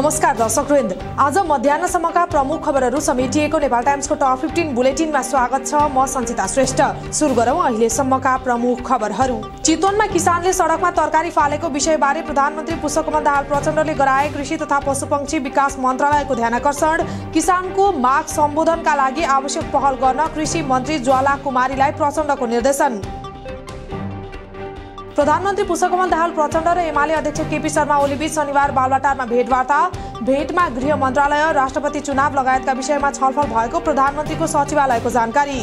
नमस्कार दर्शक वृन्द। आज मध्याहसम्मका प्रमुख खबरहरू समेटिएको नेपाल टाइम्सको टप फिफ्टिन बुलेटिनमा स्वागत छ। म सञ्चिता श्रेष्ठ। सुरु गरौँ अहिलेसम्मका प्रमुख खबरहरू। चितवनमा किसानले सडकमा तरकारी फालेको विषयबारे प्रधानमन्त्री पुष्पकमल दाहाल प्रचण्डले गराए कृषि तथा पशुपक्षी विकास मन्त्रालयको ध्यानकर्षण। किसानको माग सम्बोधनका लागि आवश्यक पहल गर्न कृषि मन्त्री ज्वाला कुमारीलाई प्रचण्डको निर्देशन। प्रधानमन्त्री पुष्पकमल दाहाल प्रचण्ड र एमाले अध्यक्ष केपी शर्मा ओलीबीच शनिबार बालवाटारमा भेटवार्ता भेटमा गृह मन्त्रालय राष्ट्रपति चुनाव लगायतका विषयमा छलफल भएको प्रधानमन्त्रीको सचिवालयको जानकारी।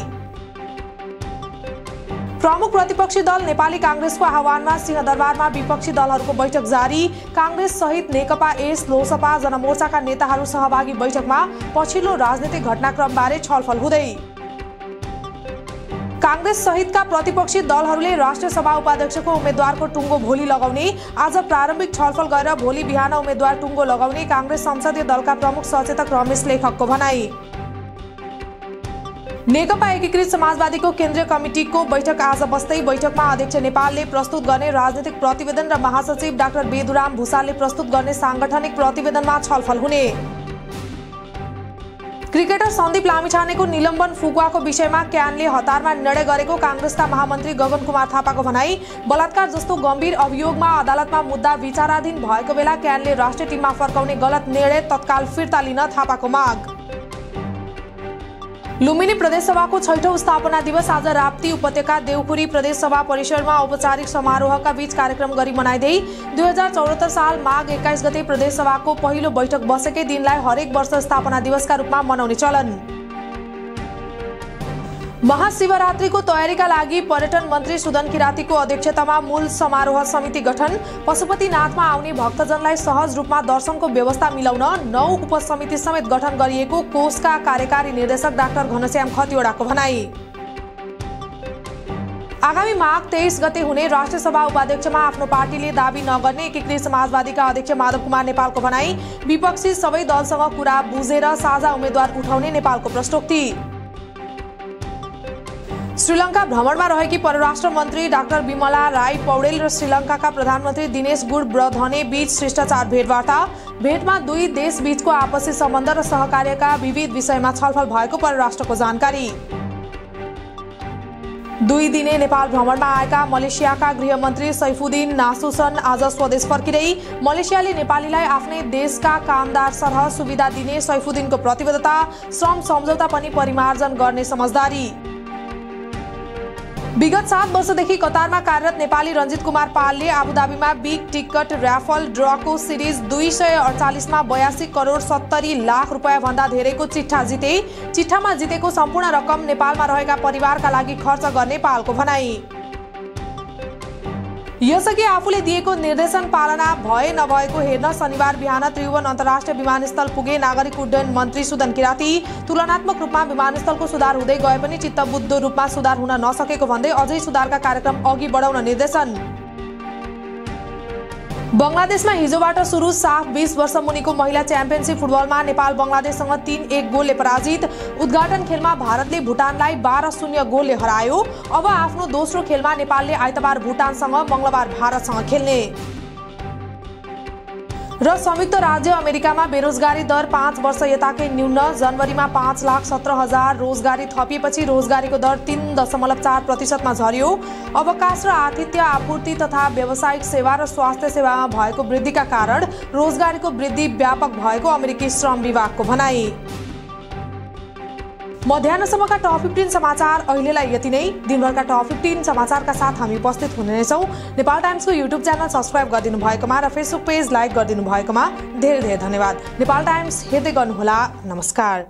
प्रमुख प्रतिपक्षी दल नेपाली काङ्ग्रेसको आह्वानमा सिंहदरबारमा विपक्षी दलहरूको बैठक जारी। काङ्ग्रेस सहित नेकपा एस लोसपा जनमोर्चाका नेताहरू सहभागी बैठकमा पछिल्लो राजनीतिक घटनाक्रमबारे छलफल हुँदै काङ्ग्रेस सहितका प्रतिपक्षी दलहरूले राष्ट्रिय सभा उपाध्यक्षको उम्मेद्वारको टुङ्गो भोलि लगाउने आज प्रारम्भिक छलफल गरेर भोलि बिहान उम्मेद्वार टुङ्गो लगाउने काङ्ग्रेस संसदीय दलका प्रमुख सचेतक रमेश लेखकको भनाई। नेकपा एकीकृत समाजवादीको केन्द्रीय कमिटिको बैठक आज बस्दै बैठकमा अध्यक्ष नेपालले प्रस्तुत गर्ने राजनीतिक प्रतिवेदन र महासचिव डाक्टर बेदुराम भूषालले प्रस्तुत गर्ने साङ्गठनिक प्रतिवेदनमा छलफल हुने। क्रिकेटर सन्दीप लामिछानेको निलम्बन फुकुवाको विषयमा क्यानले हतारमा निर्णय गरेको काङ्ग्रेसका महामन्त्री गगन कुमार थापाको भनाई बलात्कार जस्तो गम्भीर अभियोगमा अदालतमा मुद्दा विचाराधीन भएको बेला क्यानले राष्ट्रिय टिममा फर्काउने गलत निर्णय तत्काल फिर्ता लिन थापाको माग। लुम्बिनी प्रदेशसभाको छैठौँ स्थापना दिवस आज राप्ती उपत्यका देउखुरी प्रदेशसभा परिसरमा औपचारिक समारोहका बीच कार्यक्रम गरी मनाइँदै दुई हजार चौहत्तर साल माघ एक्काइस गते प्रदेशसभाको पहिलो बैठक बसेकै दिनलाई हरेक वर्ष स्थापना दिवसका रूपमा मनाउने चलन। महाशिवरात्रिको तयारीका लागि पर्यटन मन्त्री सुदन किरातीको अध्यक्षतामा मूल समारोह समिति गठन। पशुपतिनाथमा आउने भक्तजनलाई सहज रूपमा दर्शनको व्यवस्था मिलाउन नौ उपसमिति समेत गठन गरिएको कोषका कार्यकारी निर्देशक डाक्टर घनश्याम खतिवड़ाको भनाई। आगामी माघ तेइस गते हुने राष्ट्रिय सभा उपाध्यक्षमा आफ्नो पार्टीले दावी नगर्ने एकीकृत समाजवादीका अध्यक्ष माधव कुमार नेपालको भनाई। विपक्षी सबै दलसँग कुरा बुझेर साझा उम्मेद्वार उठाउने नेपालको प्रस्तोक्ति श्रीलङ्का भ्रमणमा रहेकी परराष्ट्र मन्त्री डाक्टर विमला राई पौडेल र श्रीलङ्काका प्रधानमन्त्री दिनेश गुडब्रधने बीच शिष्टाचार भेटवार्ता भेटमा दुई देश बीचको आपसी सम्बन्ध र सहकार्यका विविध विषयमा छलफल भएको परराष्ट्रको जानकारी। दुई दिने नेपाल भ्रमणमा आएका मलेसियाका गृहमन्त्री सैफुद्दिन नासुसन आज स्वदेश फर्किँदै मलेसियाले नेपालीलाई आफ्नै देशका कामदार सरह सुविधा दिने सैफुद्दिनको प्रतिबद्धता श्रम सम्झौता पनि परिमार्जन गर्ने समझदारी। विगत सात वर्षदेखि कतारमा कार्यरत नेपाली रञ्जित कुमार पालले आबुधाबीमा बिग टिकट ऱ्याफल ड्रको सिरिज दुई सय अडचालिसमा बयासी करोड सत्तरी लाख रुपियाँ भन्दा धेरैको चिठा जिते। चिठामा जितेको सम्पूर्ण रकम नेपालमा रहेका परिवारका लागि खर्च गर्ने पालको भनाई। यसअघि आफूले दिएको निर्देशन पालना भए नभएको हेर्न शनिबार बिहान त्रिभुवन अन्तर्राष्ट्रिय विमानस्थल पुगे नागरिक उड्डयन मन्त्री सुदन किराती तुलनात्मक रूपमा विमानस्थलको सुधार हुँदै गए पनि चित्तबुद्ध रूपमा सुधार हुन नसकेको भन्दै अझै सुधारका कार्यक्रम अघि बढाउन निर्देशन। बङ्गलादेशमा हिजोबाट सुरु। साफ़ बिस वर्ष मुनिको महिला च्याम्पियनसिप फुटबलमा नेपाल बङ्गलादेशसँग तीन एक गोलले पराजित। उद्घाटन खेलमा भारतले भुटानलाई बाह्र शून्य गोलले हरायो। अब आफ्नो दोस्रो खेलमा नेपालले आइतबार भुटानसँग मङ्गलबार भारतसँग खेल्ने। र संयुक्त राज्य अमेरिकामा बेरोजगारी दर पाँच वर्ष यताकै न्यून। जनवरीमा पाँच लाख सत्र हजार रोजगारी थपिएपछि रोजगारीको दर तिन दशमलव चार प्रतिशतमा झर्यो अवकाश र आतिथ्य आपूर्ति तथा व्यावसायिक सेवा र स्वास्थ्य सेवामा भएको वृद्धिका कारण रोजगारीको वृद्धि व्यापक भएको अमेरिकी श्रम विभागको भनाई। मध्याहसम्मका टप फिफ्टिन समाचार अहिलेलाई यति नै। दिनभरका टप फिफ्टिन समाचारका साथ हामी उपस्थित हुने रहेछौँ नेपाल टाइम्सको युट्युब च्यानल सब्सक्राइब गरिदिनु भएकोमा र फेसबुक पेज लाइक गरिदिनु भएकोमा धेरै धेरै धन्यवाद। नेपाल टाइम्स हेर्दै गर्नुहोला। नमस्कार।